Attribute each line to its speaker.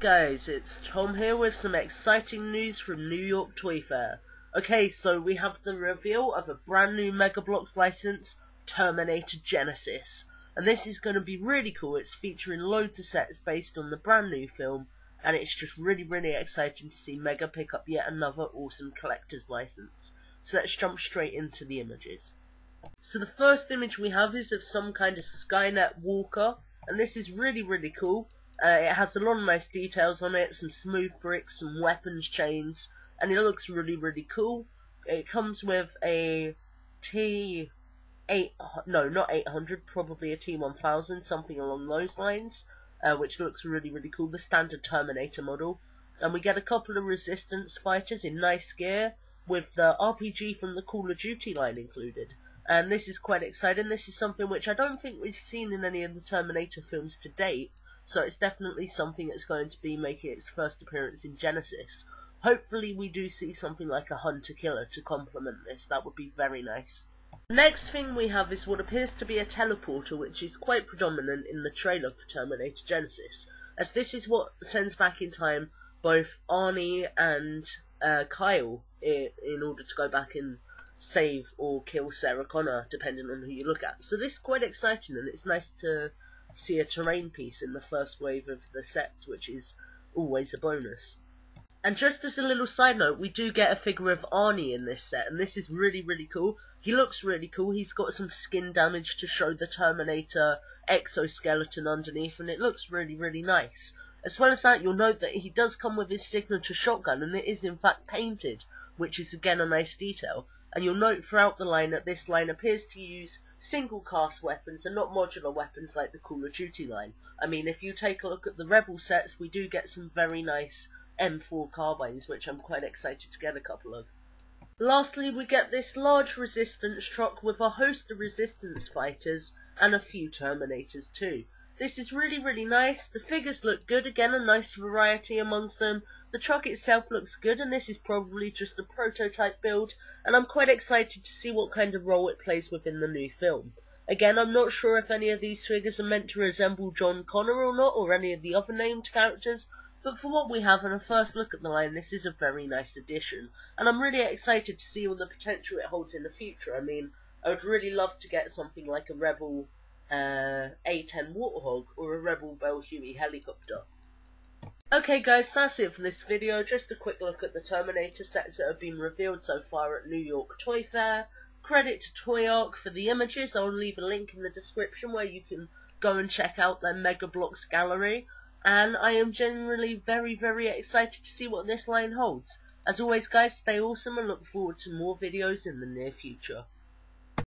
Speaker 1: guys, it's Tom here with some exciting news from New York Toy Fair. Okay, so we have the reveal of a brand new Mega Bloks license, Terminator Genisys. And this is going to be really cool, it's featuring loads of sets based on the brand new film, and it's just really, really exciting to see Mega pick up yet another awesome collector's license. So let's jump straight into the images. So the first image we have is of some kind of Skynet walker, and this is really, really cool. Uh, it has a lot of nice details on it, some smooth bricks, some weapons chains, and it looks really, really cool. It comes with a T eight no not 800 probably a T1000 something along those lines uh, which looks really really cool the standard Terminator model. And we get a couple of resistance fighters in nice gear with the RPG from the Call of Duty line included. And this is quite exciting. This is something which I don't think we've seen in any of the Terminator films to date so it's definitely something that's going to be making its first appearance in Genisys. Hopefully we do see something like a Hunter Killer to complement this, that would be very nice. The Next thing we have is what appears to be a teleporter which is quite predominant in the trailer for Terminator Genisys, as this is what sends back in time both Arnie and uh, Kyle in, in order to go back and save or kill Sarah Connor, depending on who you look at. So this is quite exciting and it's nice to see a terrain piece in the first wave of the sets, which is always a bonus. And just as a little side note, we do get a figure of Arnie in this set, and this is really, really cool. He looks really cool. He's got some skin damage to show the Terminator exoskeleton underneath, and it looks really, really nice. As well as that, you'll note that he does come with his signature shotgun, and it is in fact painted, which is again a nice detail. And you'll note throughout the line that this line appears to use single cast weapons and not modular weapons like the Call of Duty line. I mean, if you take a look at the Rebel sets, we do get some very nice M4 carbines, which I'm quite excited to get a couple of. Lastly, we get this large resistance truck with a host of resistance fighters and a few Terminators too. This is really, really nice. The figures look good. Again, a nice variety amongst them. The truck itself looks good, and this is probably just a prototype build, and I'm quite excited to see what kind of role it plays within the new film. Again, I'm not sure if any of these figures are meant to resemble John Connor or not, or any of the other named characters, but for what we have and a first look at the line, this is a very nice addition, and I'm really excited to see all the potential it holds in the future. I mean, I would really love to get something like a Rebel uh, A10 Warthog or a Rebel Bell Huey helicopter. Okay guys, that's it for this video. Just a quick look at the Terminator sets that have been revealed so far at New York Toy Fair. Credit to ToyArk for the images. I'll leave a link in the description where you can go and check out their Mega Bloks gallery. And I am generally very, very excited to see what this line holds. As always guys, stay awesome and look forward to more videos in the near future.